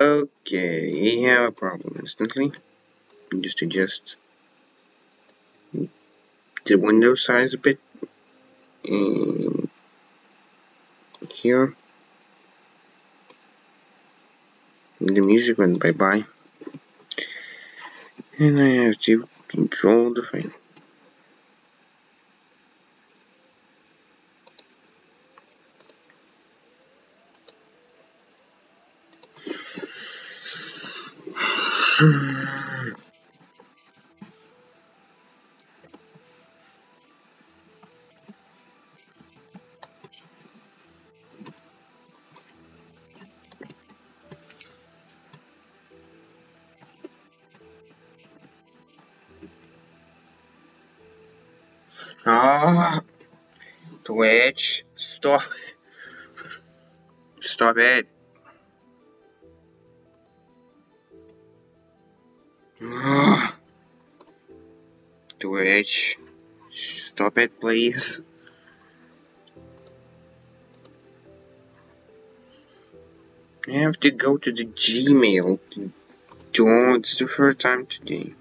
Okay, we have a problem instantly. Just adjust the window size a bit and here the music went bye bye and I have to control the thing. Ah, Twitch, stop. Stop it. Twitch, stop it, please. I have to go to the Gmail. Oh, it's the first time today.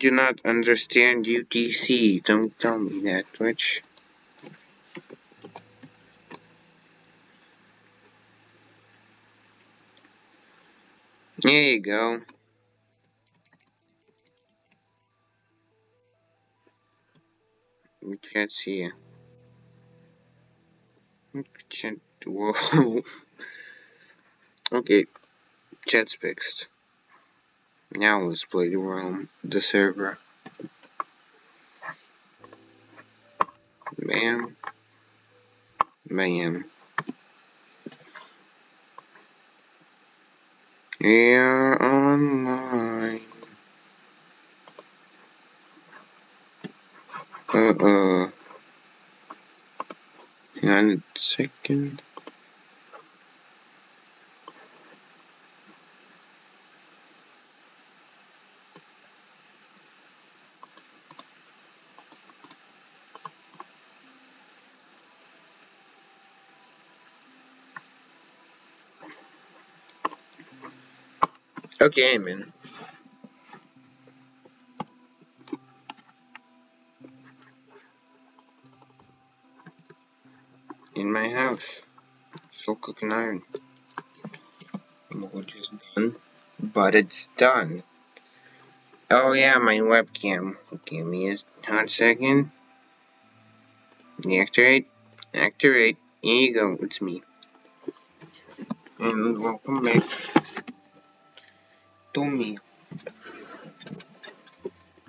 Do not understand UTC. Don't tell me that, Twitch. There you go. We can't see you. Whoa. okay, chat's fixed. Now let's play the realm, the server. Bam. Bam. You're online. Uh-uh. Hang second. Man. In my house. Still cooking iron. Which is done. But it's done. Oh yeah, my webcam. Give me a hot second. Activate. Activate. Here you go. It's me. And welcome back to me.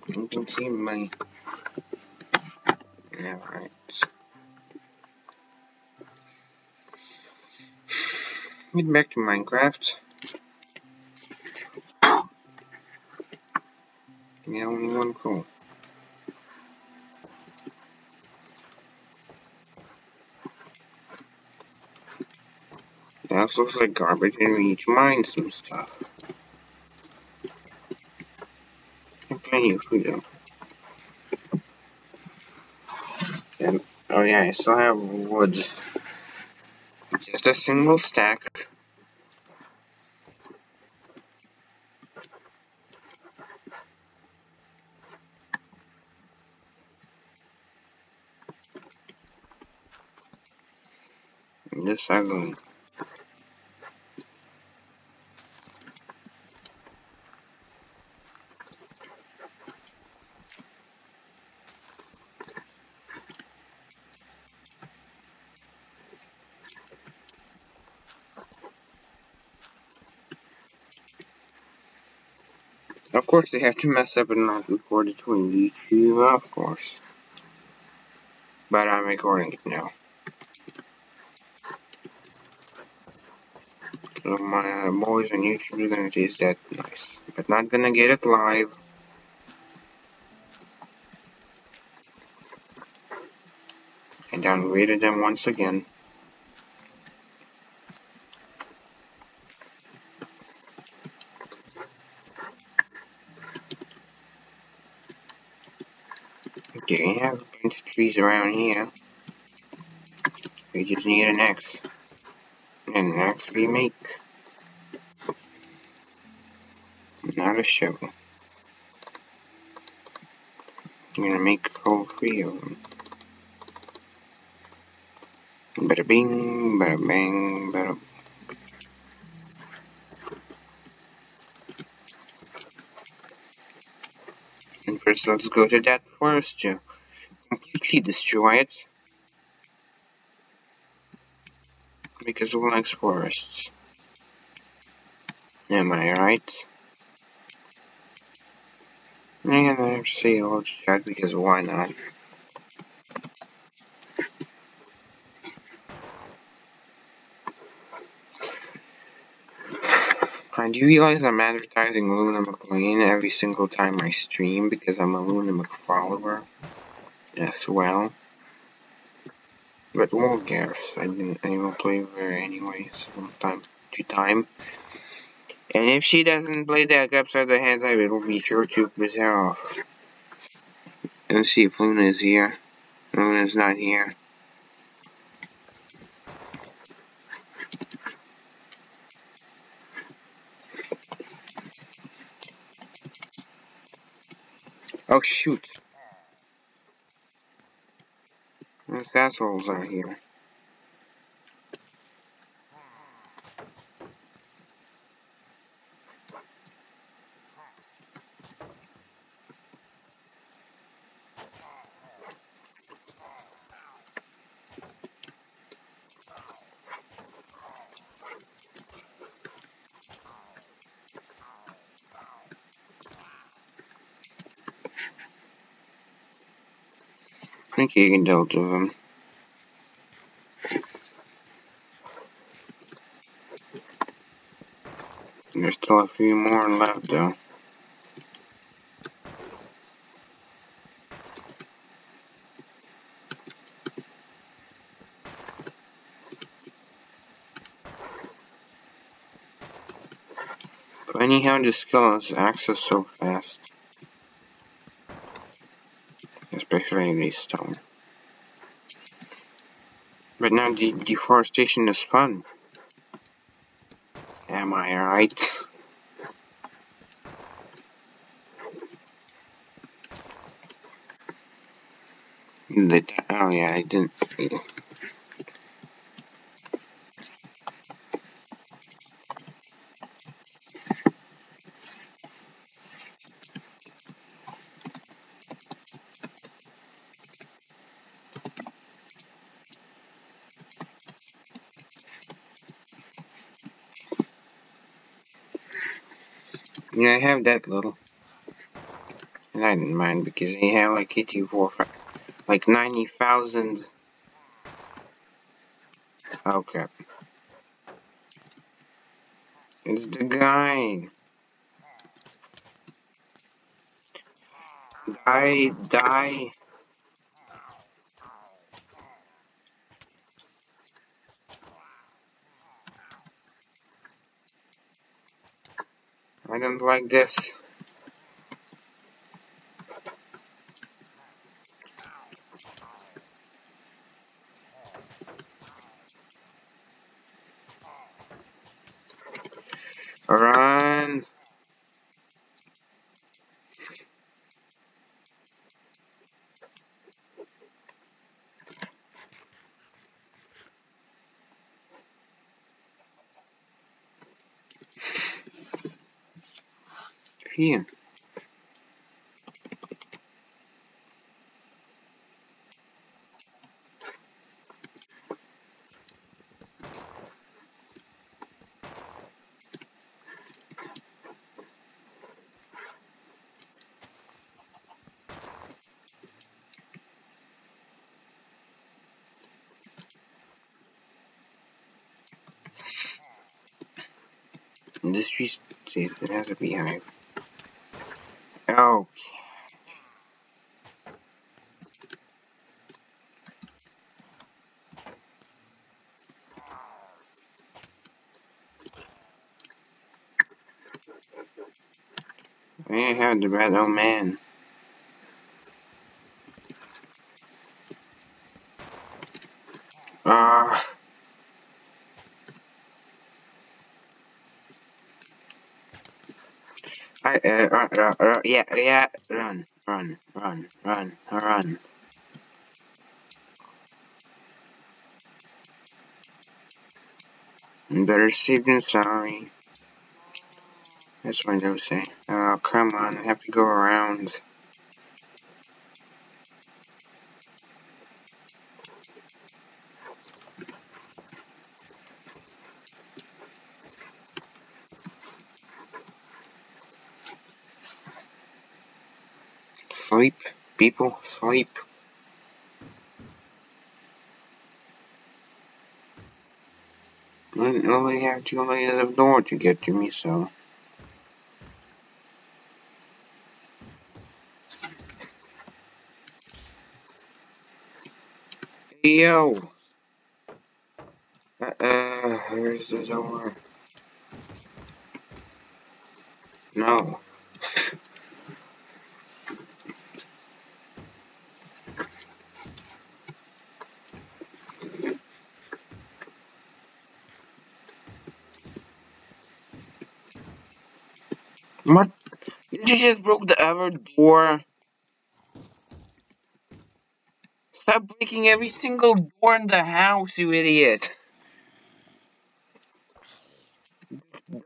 You can see my... Alright. Get back to Minecraft. Yeah, only one cool. That looks like garbage and we need to mine some stuff. Food though. And, oh yeah, I still have wood. Just a single stack. This ugly. Of course they have to mess up and not record it on YouTube, of course. But I'm recording it now. So my boys on YouTube are gonna taste that nice. But not gonna get it live. And downgraded them once again. Okay, we have a bunch of trees around here. We just need an axe. And an axe we make. Not a shovel. I'm gonna make all three of them. Bada bing, bada bang, bada And first let's go to that forest to destroy it. Because who likes forests? Am I right? And I have to say hello to chat because why not? I do realize I'm advertising Luna McLean every single time I stream because I'm a Luna McFollower as well. But cares? I didn't I will play her anyways from time to time. And if she doesn't play that upside the hands I will be sure to piss her off. Let's see if Luna is here. Luna's not here. Oh shoot. Those assholes are here. I think you can deal to them. There's still a few more left though. Funny how this skill is access so fast. Especially these stone. But now de deforestation is fun. Am I right? The, oh yeah, I didn't. Have that little. And I didn't mind because they have like 84, like 90,000. Oh crap. It's the guy. Die, die. Like this. Run! Here. This tree says it has a beehive. Oh. I have the red old man. I, uh, uh, uh, uh, yeah, yeah, run, run, run, run, run. Better safe than sorry. That's what they'll say. Oh, come on, I have to go around. Sleep, people, sleep. I only have two layers of door to get to me, so... Yo! Uh, uh, here's the door. No. What? You just broke the other door? Stop breaking every single door in the house, you idiot!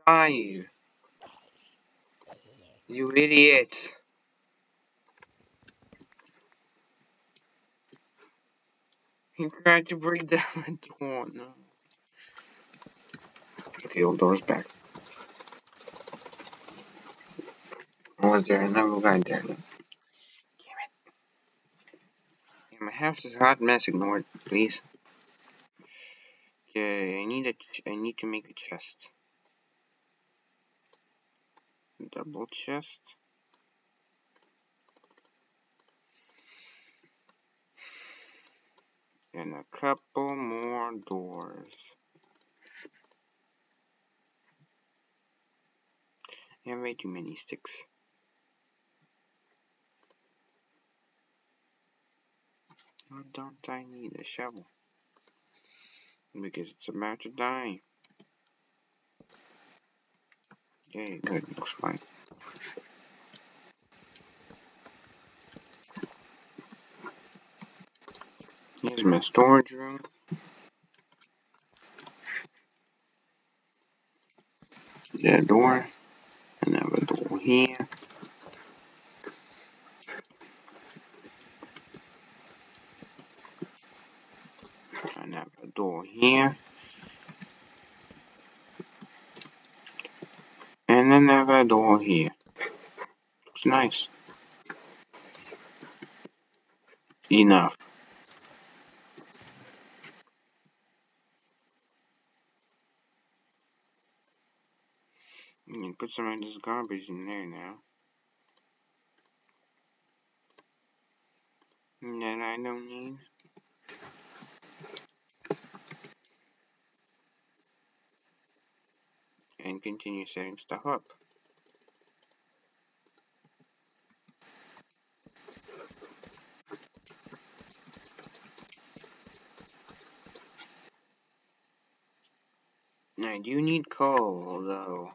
Die! You idiot! He tried to break the door, no. Okay, old door's back. Was there another guy there? Damn it. Yeah, my house is a hot mess, ignore it, please. Yeah, I need a I need to make a chest. Double chest. And a couple more doors. I have way too many sticks. Why don't I need a shovel? Because it's about to die. Okay, good, looks fine. Here's my storage room. There's a door. Another door here. Another door here. And another door here. Looks nice. Enough. You can put some of this garbage in there now. That I don't need. And continue setting stuff up. I do need coal, though.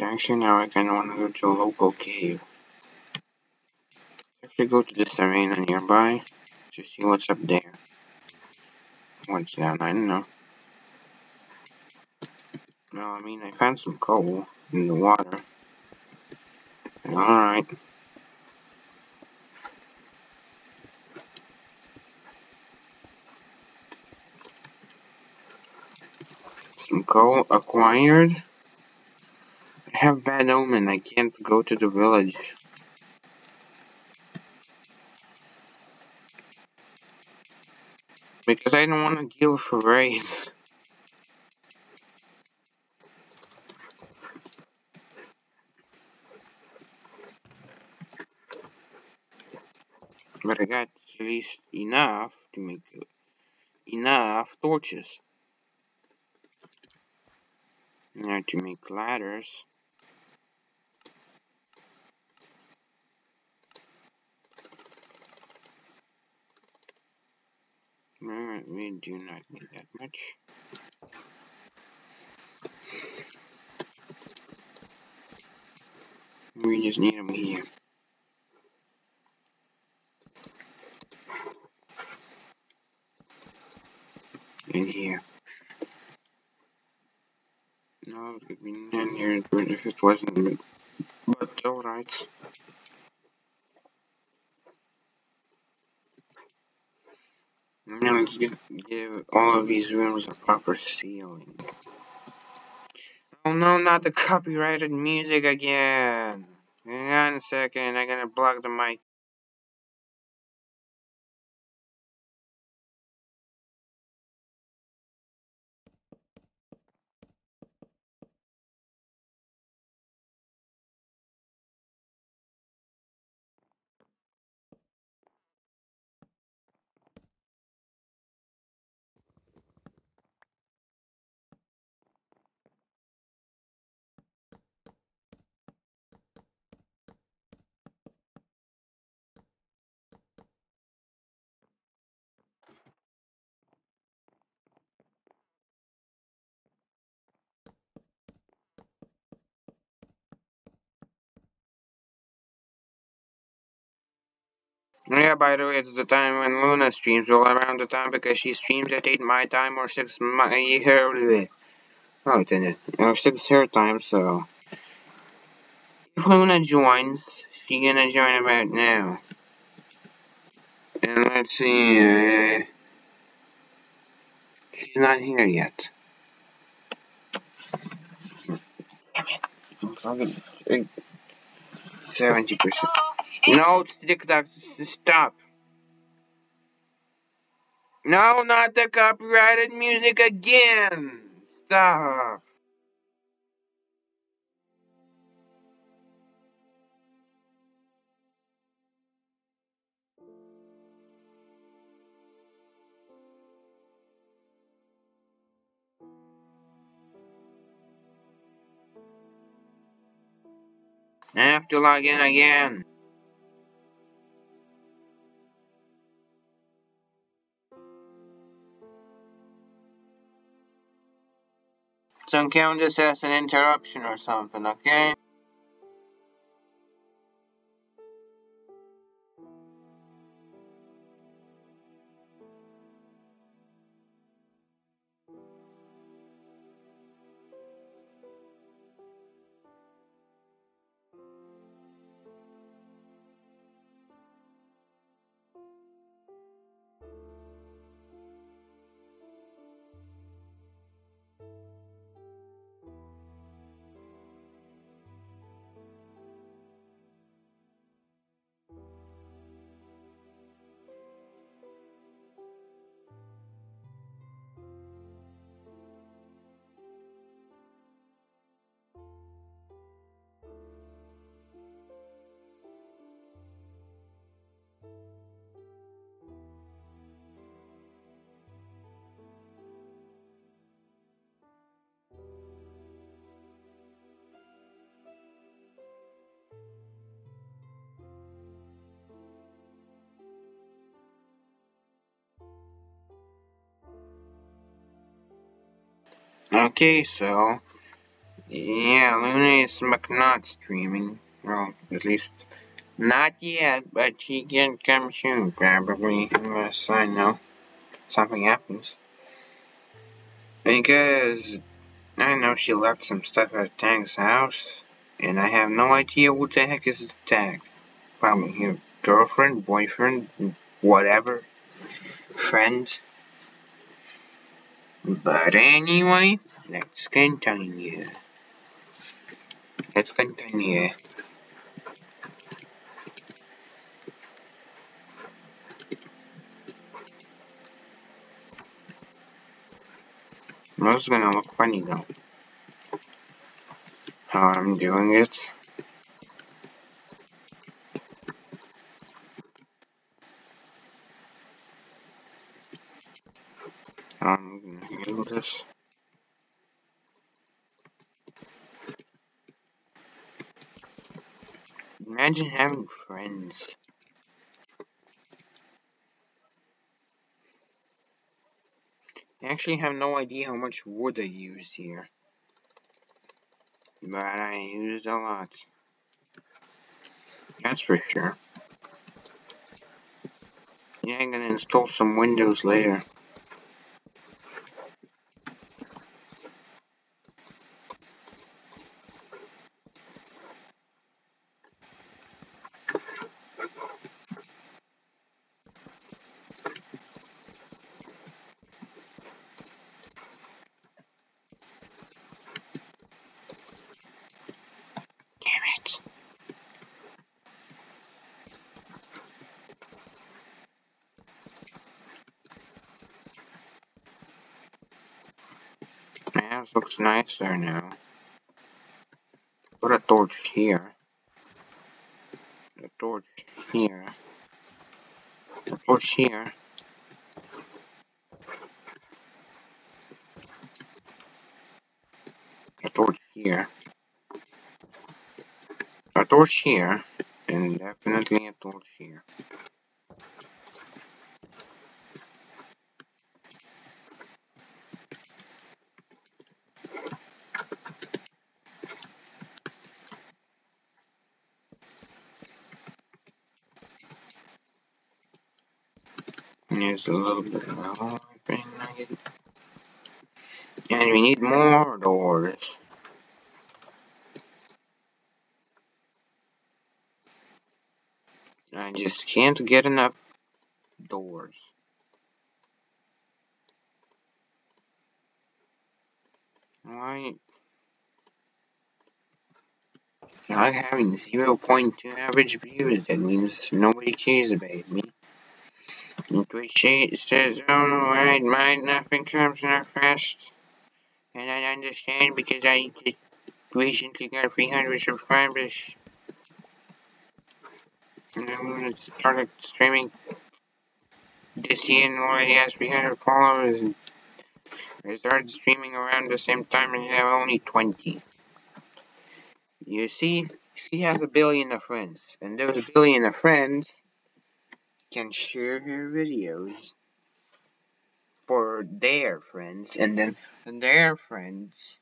Actually, now I kinda wanna go to a local cave. Actually, go to this arena nearby to see what's up there. What's down? I don't know. Well, I mean, I found some coal in the water. Alright. Some coal acquired I have bad omen. I can't go to the village. Because I don't want to deal with raids. But I got at least enough to make enough torches. Now to make ladders. Alright, we do not need that much. We just need them here. In here. No, it could be none here if it wasn't, but alright. Now let's give all of these rooms a proper ceiling. Oh no, not the copyrighted music again! Hang on a second, I'm gonna block the mic. Yeah, by the way, it's the time when Luna streams, all around the time because she streams at 8 my time or 6 my, her, oh, it didn't, or 6 her time, so. If Luna joins, she gonna join about now. And let's see, uh, she's not here yet. Damn it. 70%. No, TikTok, stop. No, not the copyrighted music again. Stop. I have to log in again. Don't count this as an interruption or something, okay? Okay, so yeah, Luna is not streaming. Well, at least not yet, but she can come soon, probably, unless I know something happens. Because I know she left some stuff at Tag's house, and I have no idea what the heck is tag. Probably her girlfriend, boyfriend, whatever, friend. But anyway, let's continue. Let's continue. This is gonna look funny though. How I'm doing it. I'm gonna handle this. Imagine having friends. I actually have no idea how much wood I used here. But I used a lot. That's for sure. Yeah, I'm gonna install some windows later. house looks nicer now. Put a torch here. A torch here. A torch here. A torch here. A torch here. And definitely a torch here. There's a little bit a And we need more doors. I just can't get enough doors. Why? Not having 0.2 average views, that means nobody cares about me. Which says, oh, right, my nothing comes not fast. And I understand because I just recently got 300 subscribers. And I'm gonna start streaming this year and already has 300 followers. And I started streaming around the same time and I have only 20. You see, she has a billion of friends. And those billion of friends can share her videos for their friends and then their friends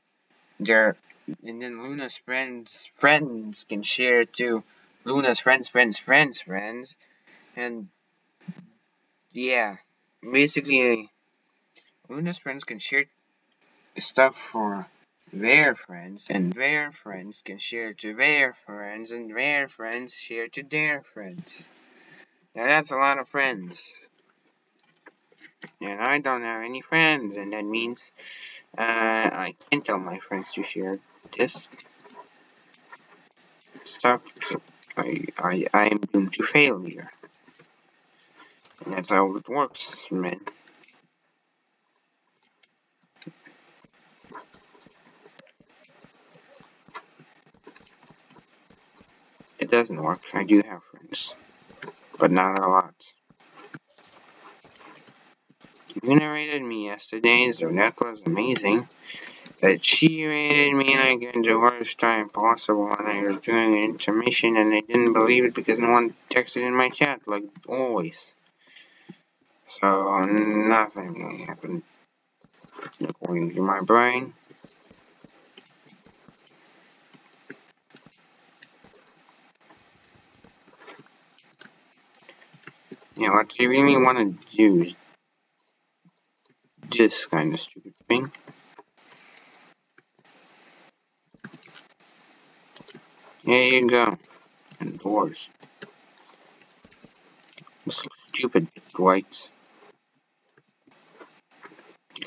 their and then Luna's friends friends can share to Luna's friends friends friends friends. And yeah basically Luna's friends can share stuff for their friends and their friends can share to their friends and their friends share to their friends now that's a lot of friends. And I don't have any friends, and that means uh, I can't tell my friends to share this stuff. I, I, I am doomed to failure. And that's how it works, man. It doesn't work. I do have friends but not a lot. You narrated me yesterday, so that was amazing. But she rated me like in the worst time possible, and I was doing an intermission, and I didn't believe it because no one texted in my chat, like always. So, nothing really happened according to my brain. You know what, you really want to do this kind of stupid thing. There you go. And doors. This looks stupid, right?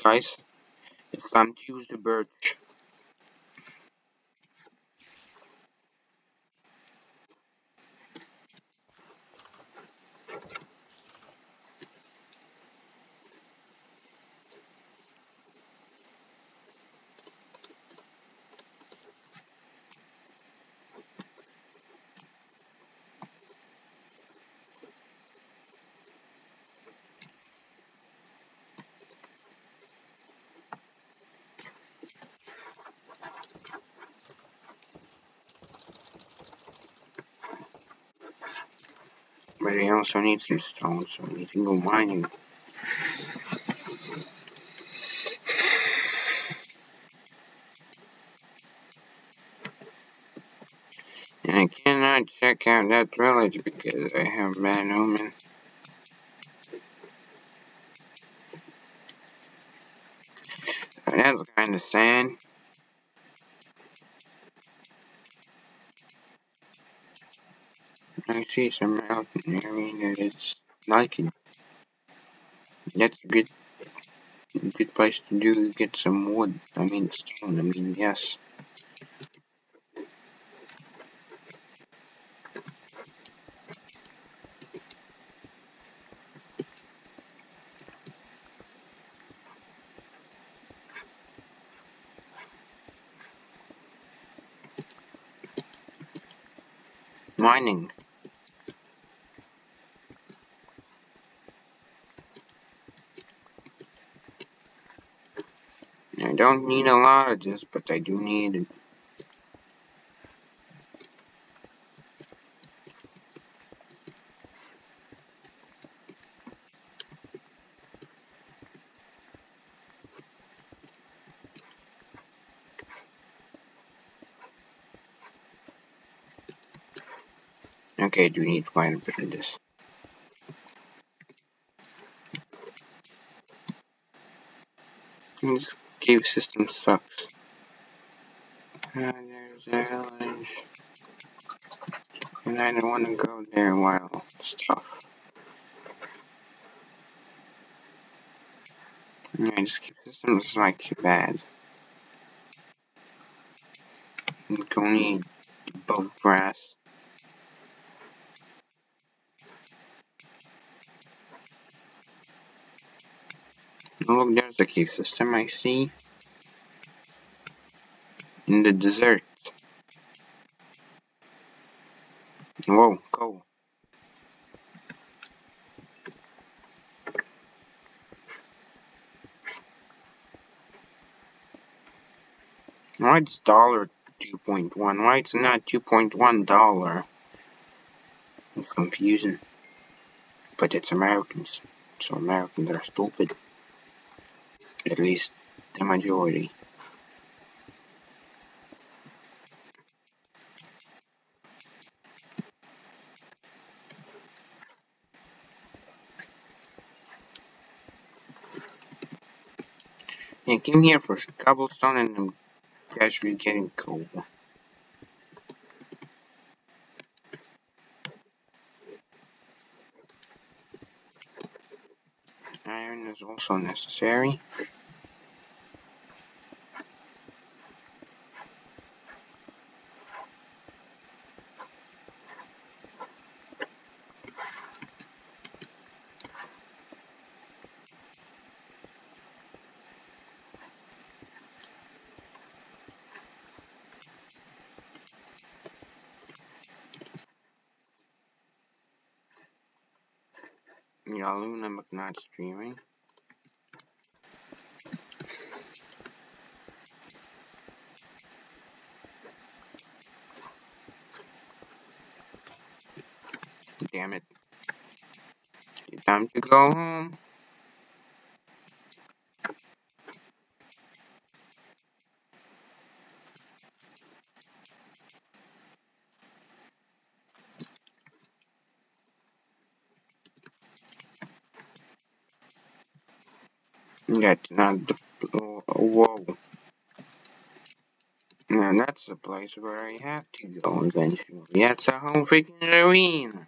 Guys, it's time to use the birch. But I also need some stone, so I need to go mining. I cannot check out that village because I have bad omen. That's kind of sad. See some mountain area it's liking. That's a good, good place to do get some wood. I mean stone. I mean yes. Mining. I don't need a lot of this, but I do need it. Okay, I do need quite a bit of this. This cave system sucks. And there's a village. And I don't want to go there while stuff. Yeah, this cave system is like bad. I'm need above grass. There's the cave system I see. In the desert. Whoa, go. Why it's dollar 2.1? Why it's not 2.1 dollar? Confusing. But it's Americans. So Americans are stupid. At least the majority. I came here for cobblestone and I'm casually getting coal. Iron is also necessary. Yeah, Luna not streaming. Damn it. Time to go home. That's not the. Oh, whoa. The place where I have to go eventually. That's a home freaking arena.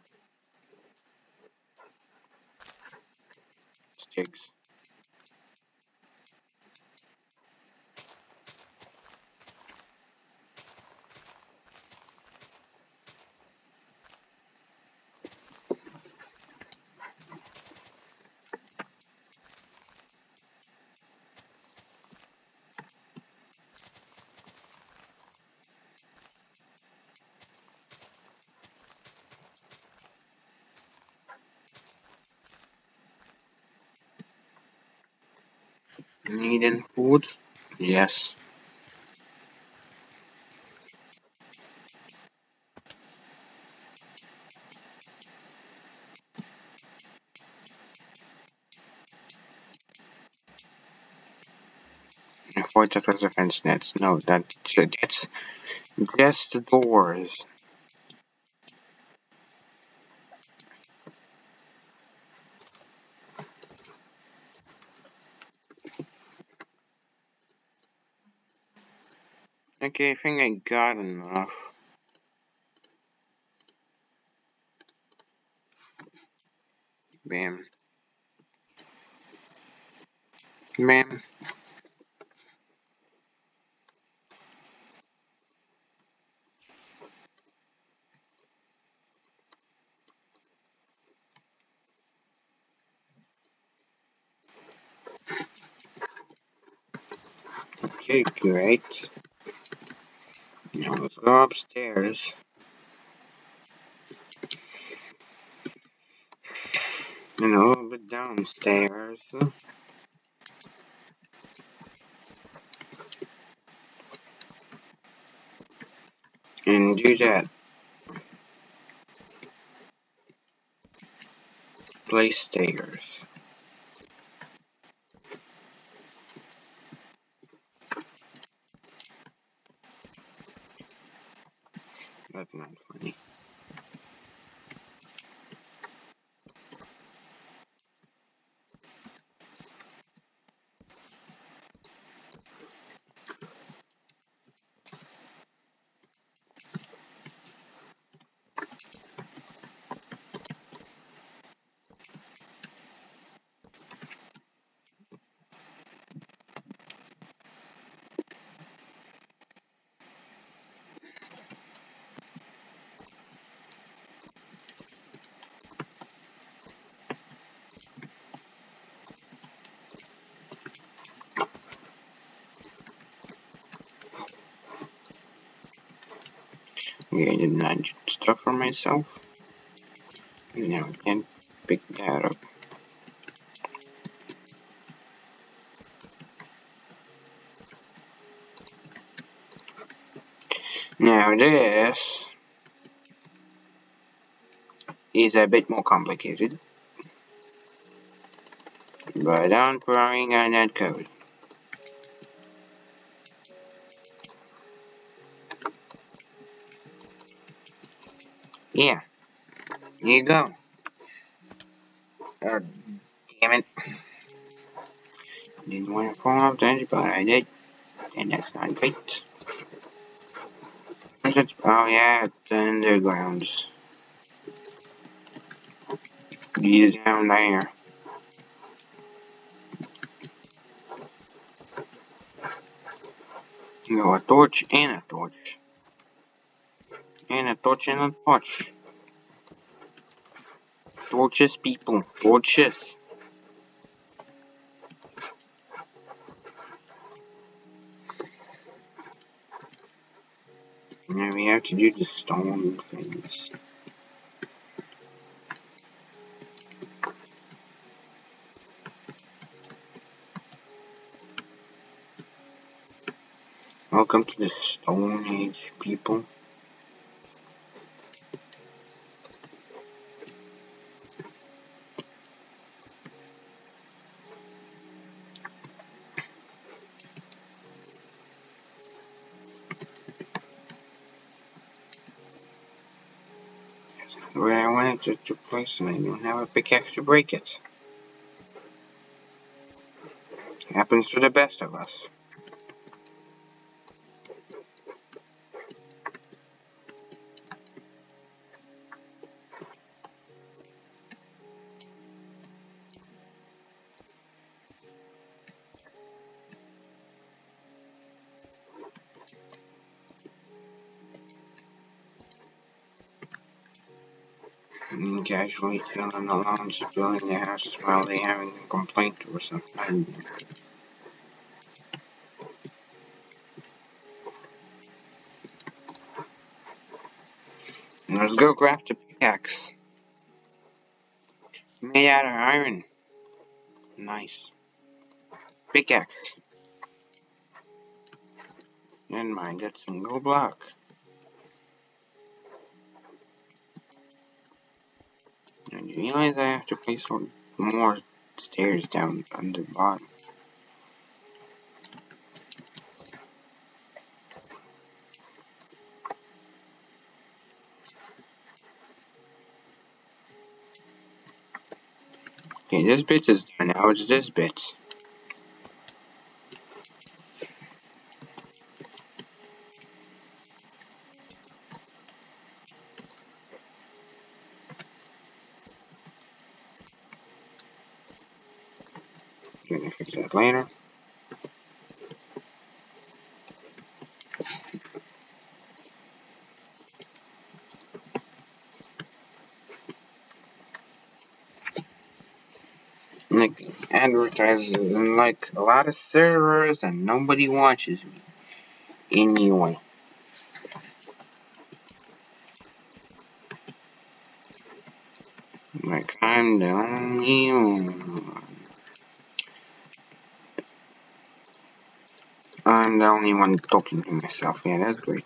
the defense nets. No, that that's that's the doors. Okay, I think I got enough. Bam. Bam. Okay, great. Now let's go upstairs. And a little bit downstairs. And do that. Place stairs. That's not funny. Did stuff for myself. Now I can't pick that up. Now this is a bit more complicated. But don't worry on that code. Yeah. Here you go. Damn it. Didn't want to fall off the edge, but I did. And that's not great. Oh yeah, the undergrounds. He's down there. You know, a torch and a torch. And a torch and a torch. Torches, people. Torches. Now we have to do the stone things. Welcome to the Stone Age, people. I to place and I don't have a pickaxe to break it. Happens to the best of us. Casually chilling alone, building their houses while having a complaint or something. Let's go craft a pickaxe. Made out of iron. Nice. Pickaxe. And mine got some gold block. And you realize I have to place more stairs down on the bottom. Okay, this bit is done. Now it's this bit. Like advertisers in like a lot of servers and nobody watches me anyway. Like I'm the only one. I'm the only one talking to myself. Yeah, that's great.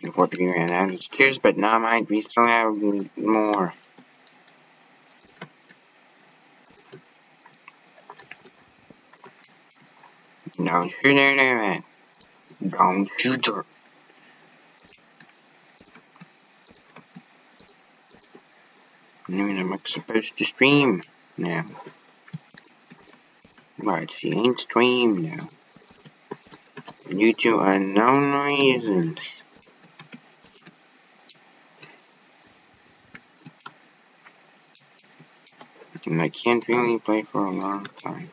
Before we ran out of tears, but now might we still have more. Don't shoot man. Don't shoot her. I mean, I'm supposed to stream now. But she ain't stream now. Due to unknown reasons. And I can't really play for a long time.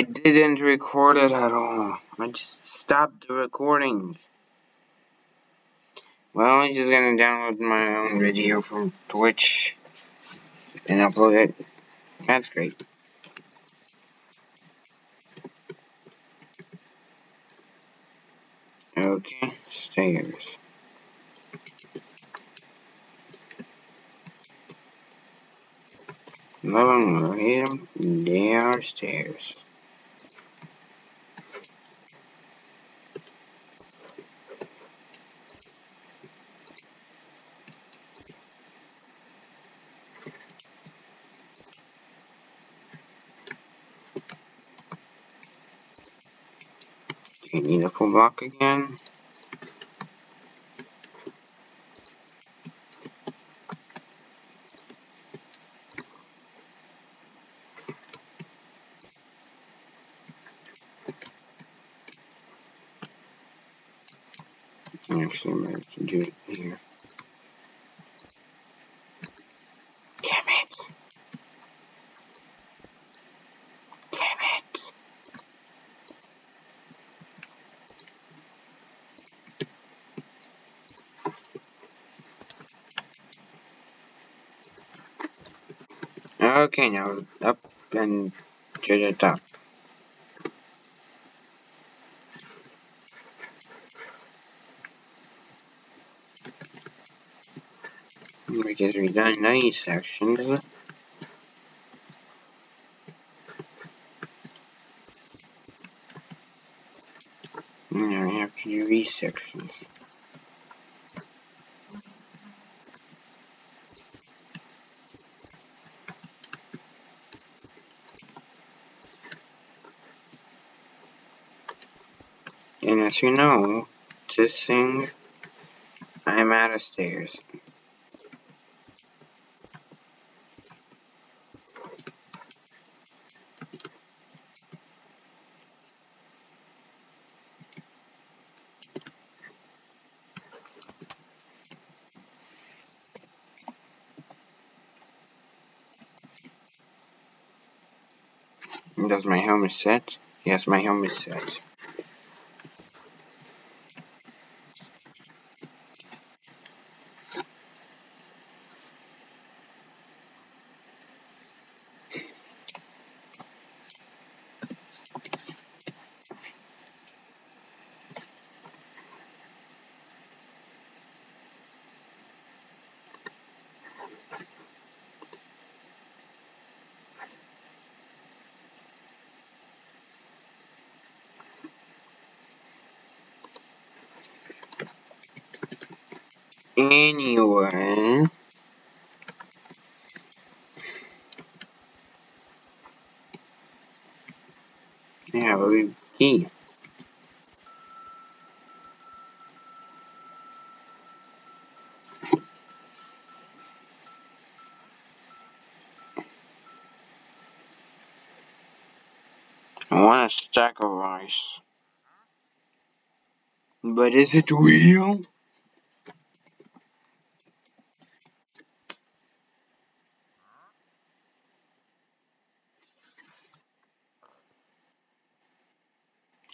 I didn't record it at all. I just stopped the recording. Well, I'm just gonna download my own video from Twitch and upload it. That's great. Okay, stairs. Loving him downstairs. A full block again. Actually, I'm going to do it here. Damn it! Damn it! Okay, now up and to the top. Because we done these sections. Now we have to do these sections. And as you know, to sing, I'm out of stairs. Does my helmet set? Yes, my helmet set. Anyway. Yeah, we key. I want a stack of rice. But is it real?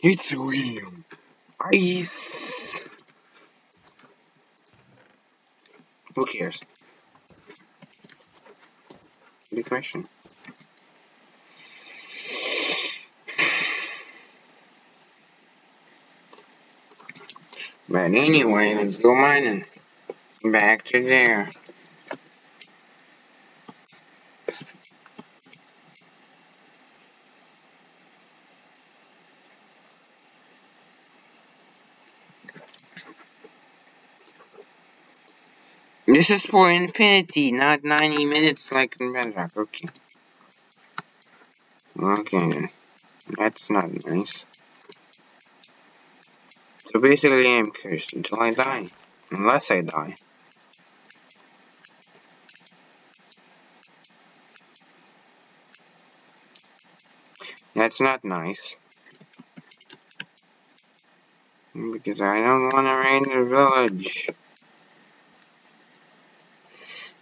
It's real. Ice. Who cares? Good question. But anyway, let's go mining. Back to there. This is for infinity, not 90 minutes like in Bedrock. Okay. Okay. That's not nice. So basically I'm cursed until I die. Unless I die. That's not nice. Because I don't want to raid the village.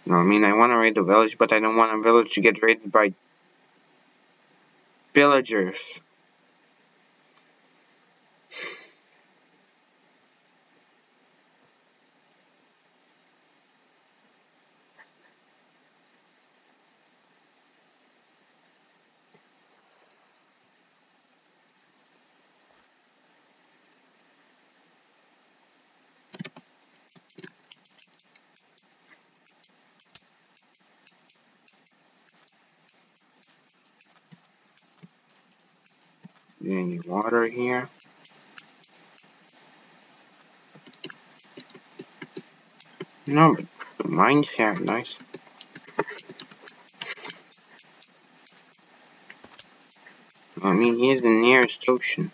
No, I mean I want to raid the village, but I don't want a village to get raided by villagers. Any water here? No, but the mine shaft, nice. I mean, here's the nearest ocean.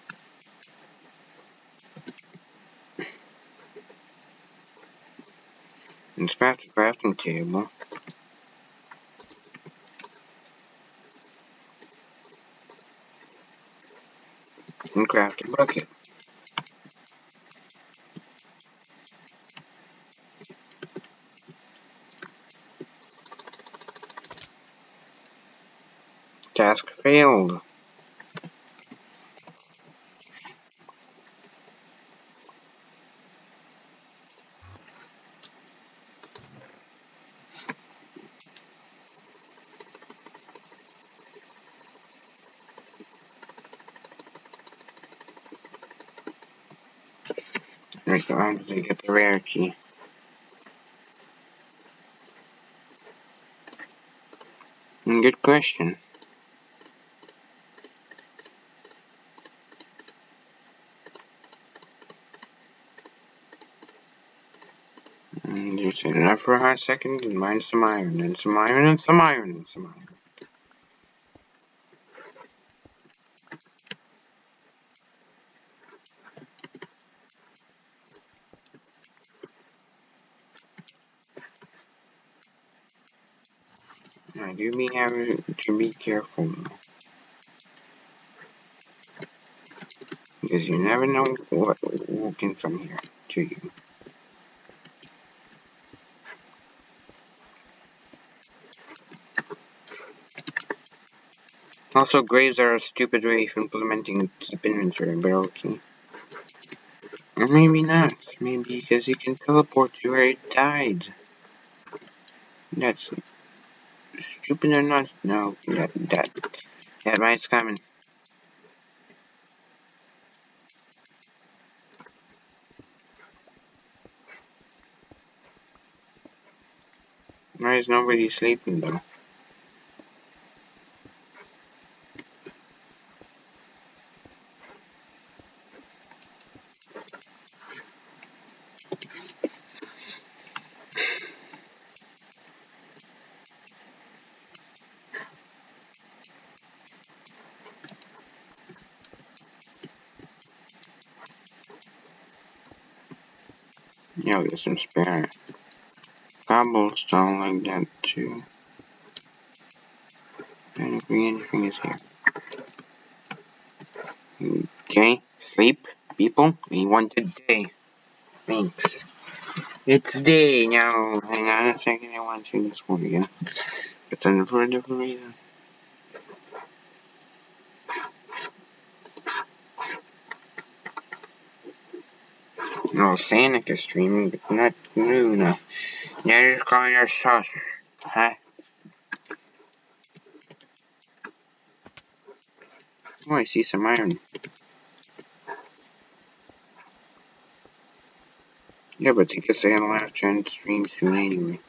Let's craft a crafting table. And craft a bucket. Task failed. Right, so how did I get the rare key? Good question. And you said enough for a hot second, and mine some iron, and some iron, and some iron, and some iron. Do be having to be careful. Because you never know what walking from here to you. Also, graves are a stupid way of implementing keep inventory, but okay. Or maybe not. Maybe because you can teleport to where it died. That's not? No, that that that right's coming. Why is nobody sleeping though? Some spare cobblestone like that too. And anything is here. Okay, sleep, people. We want a day. Thanks. It's day now. Hang on a second, I want to see this one again. But then for a different reason. No, Sonic is streaming, but not Luna. They're just calling her sus. Huh? Oh, I see some iron. Yeah, but I guess I have a lot of trying to stream soon anyway.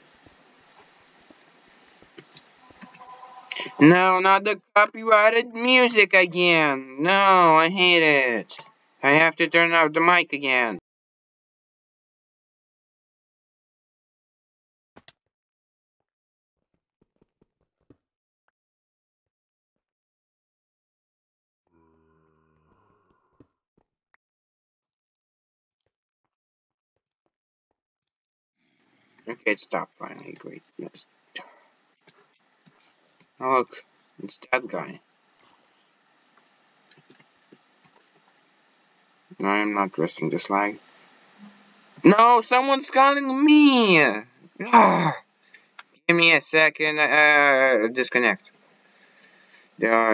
No, not the copyrighted music again. No, I hate it. I have to turn off the mic again. Okay, it stopped finally. Great. Yes. Oh, look. It's that guy. I'm not dressing this lag. No, someone's calling me! Ah, give me a second. Uh, disconnect. Uh,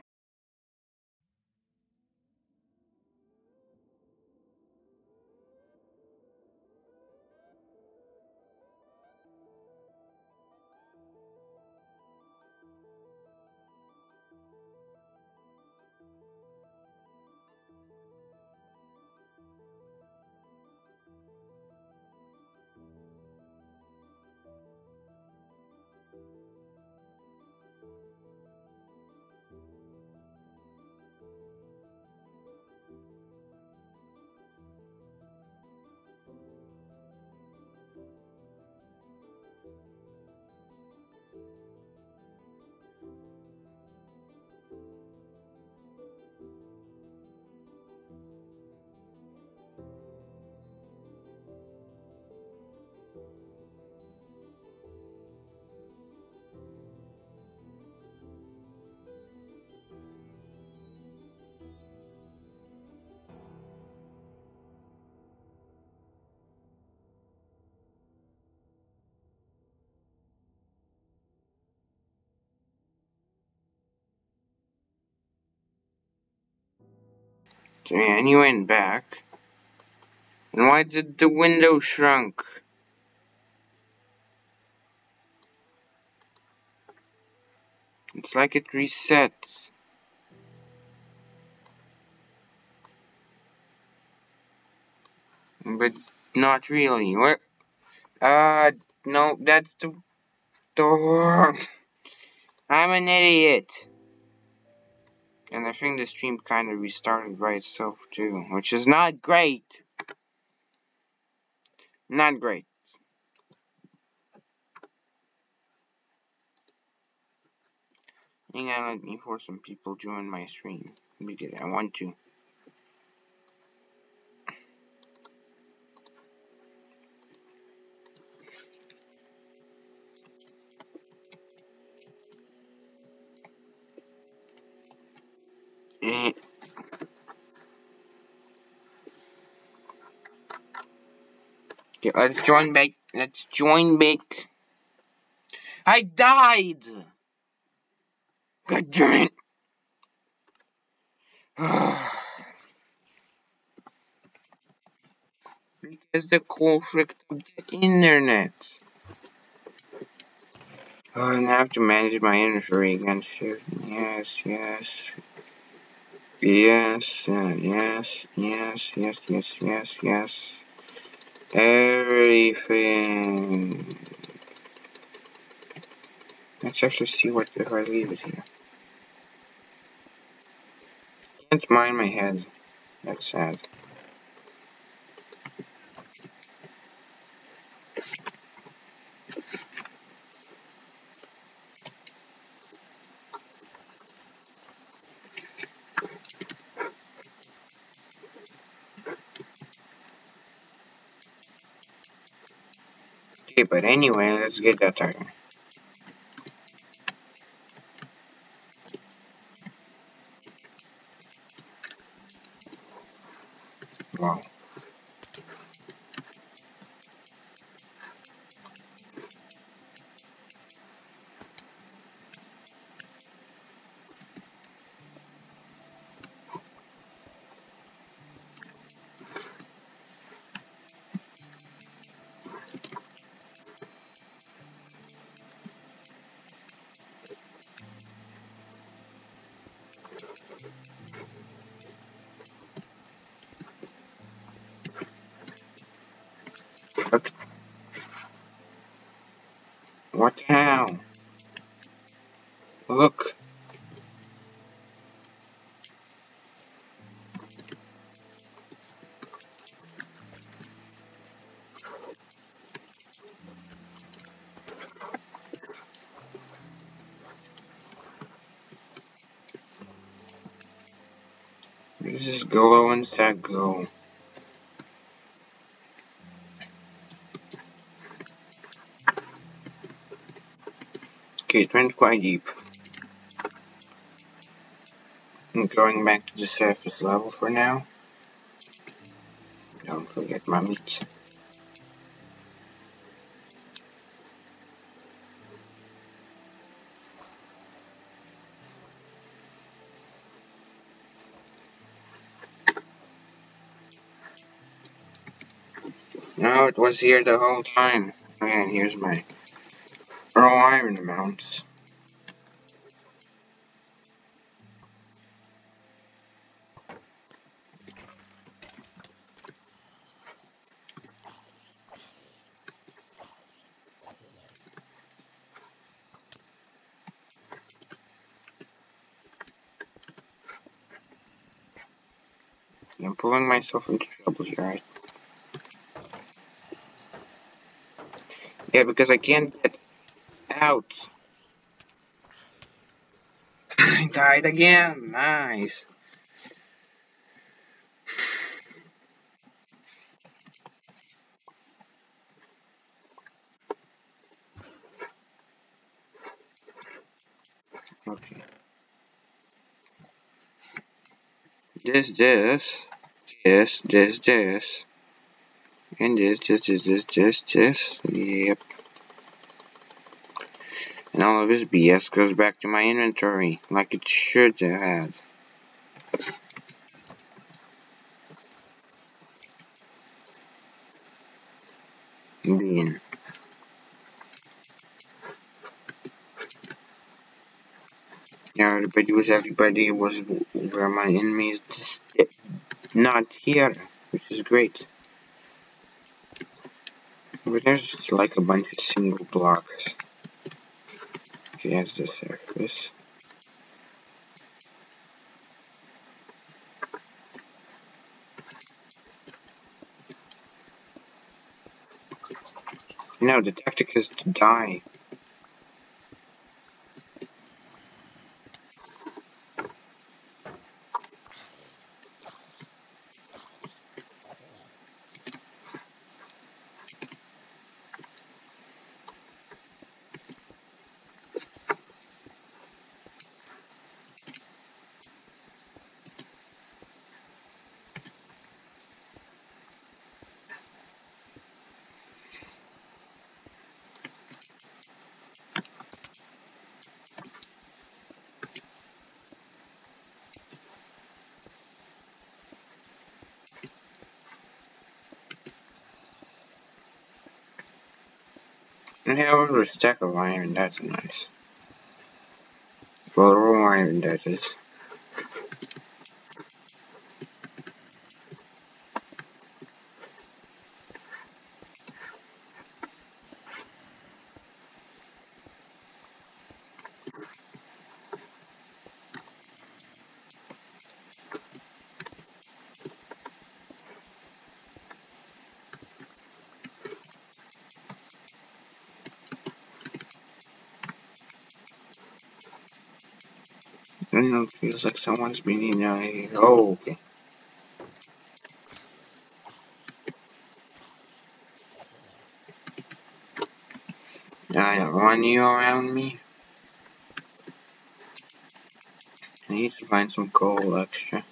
and you went back. And why did the window shrunk? It's like it resets. But not really. What? Uh, no, that's the door. I'm an idiot. And I think the stream kind of restarted by itself too, which is not great. Not great. Hang on, let me force some people join my stream. Because I want to. Okay, let's join back. Let's join back. I died! God damn it! because the cool frick of the internet. Oh, and I have to manage my inventory again. Yes, yes. Yes, uh, yes, yes, yes, yes, yes, yes. Everything. Let's actually see what if I leave it here. Can't mind my head. That's sad. But anyway, let's get that title. What? What the hell? Look. This go and set go. Okay, it went quite deep. I'm going back to the surface level for now. Don't forget my meat. Was here the whole time. And here's my iron amounts. I'm pulling myself into trouble here, Yeah, because I can't get out. I died again. Nice. Okay. This, this, this, this, this, and this, this, this, this, this, this, yep. And all of this BS goes back to my inventory, like it should have had. Being. Yeah, everybody was everybody was where my enemies not here, which is great. But there's like a bunch of single blocks. Okay, that's the surface. No, the tactic is to die. And however, a stack of iron, that's nice. Well, raw iron, that is. Feels like someone's been in here. Oh, okay. I don't want you around me. I need to find some coal extra.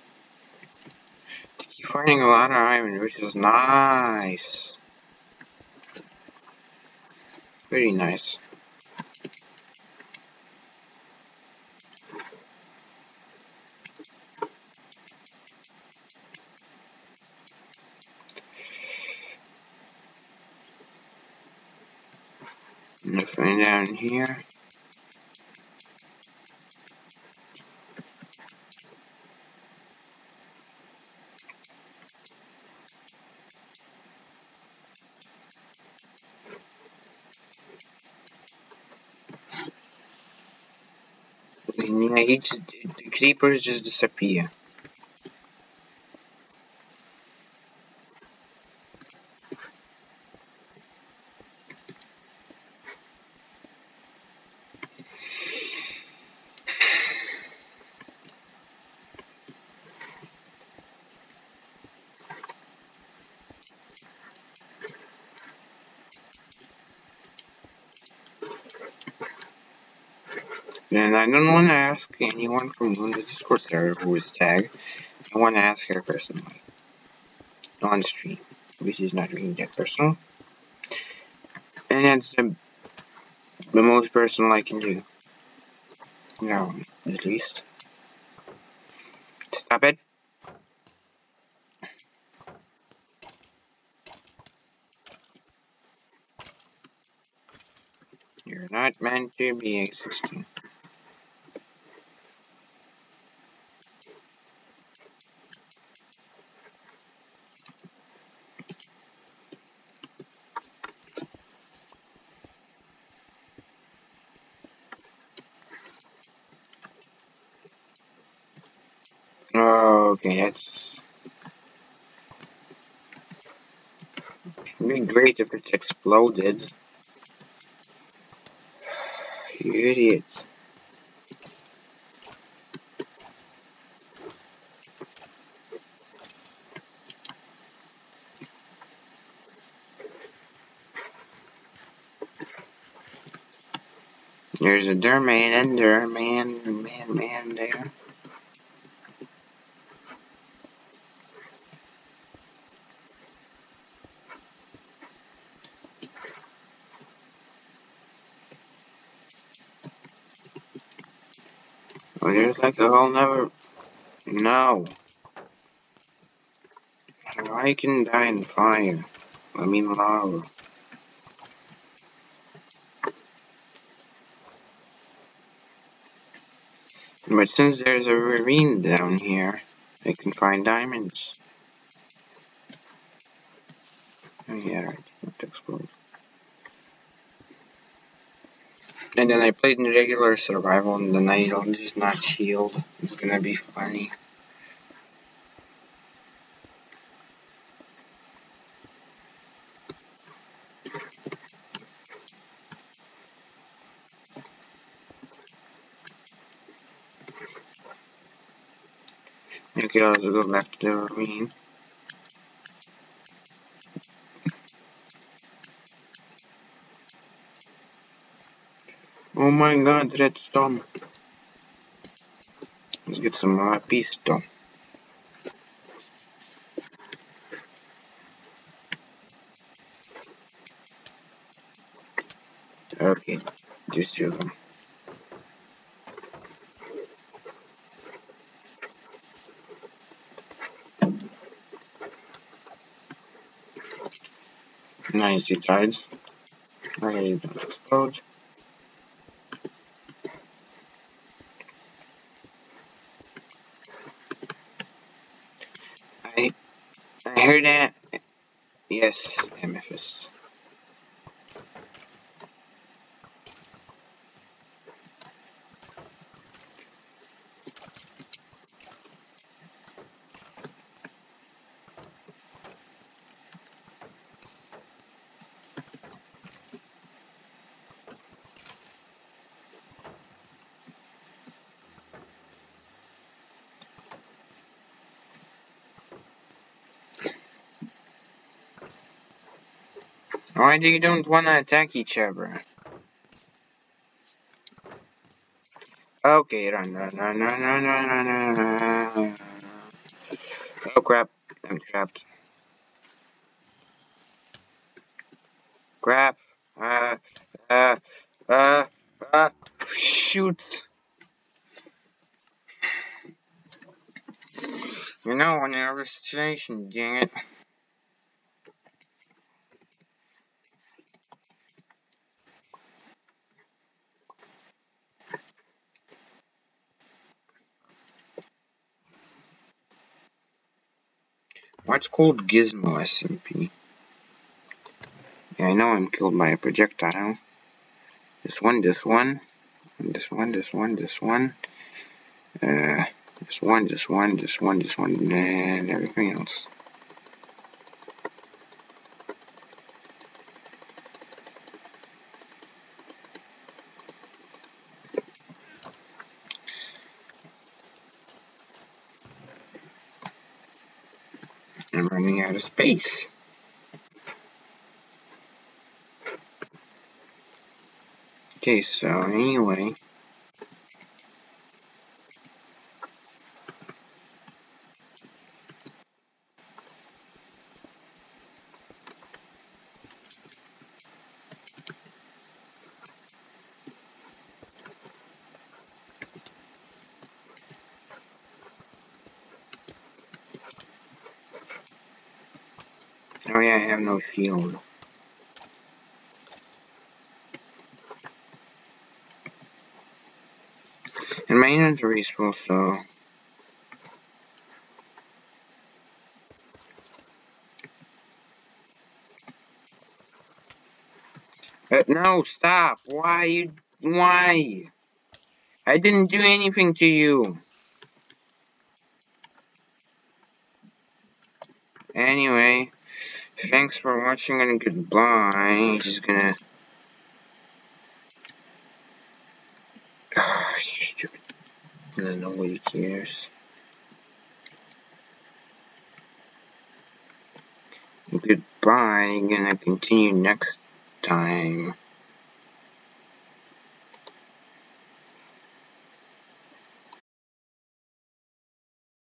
To Keep finding a lot of iron, which is nice. Pretty nice. mean, each the creepers just disappear. And I don't want to ask anyone from Luna's Discord server who is tagged. I want to ask her personally. On stream. Which is not really that personal. And that's the, the most personal I can do. No, at least. Stop it. You're not meant to be a 16. Okay, that's... It'd be great if it exploded. You idiot. There's a Derman and Derman, man, man there. Like a never. No. I can die in fire. I mean lava. But since there's a ravine down here, I can find diamonds. Oh yeah, right. Not explode. And then I played in regular survival and then I'll just not shield. It's gonna be funny. Okay, I'll go back to the ravine. Oh my god, redstone. Let's get some uh, pistol. Okay, just two of them. Nice, you died. Okay, don't explode. heard that? Yes, amethyst. Why do you don't want to attack each other? Okay, run, run, run, run, run, run, run, run. Oh crap, I'm trapped. Crap. Uh, uh, uh, uh, shoot. You know, on every station, dang it. What's called Gizmo SMP? Yeah, I know I'm killed by a projectile. This one, this one. this one, this one, this one, uh, this one, this one, this one, this one, and everything else. I'm running out of space. Okay, so anyway. Oh have no. And my inventory so... Uh, no, stop! Why. Why? I didn't do anything to you. Anyway, thanks for watching and goodbye. Just gonna... Ah, you stupid. Nobody cares. Goodbye. Gonna continue next time.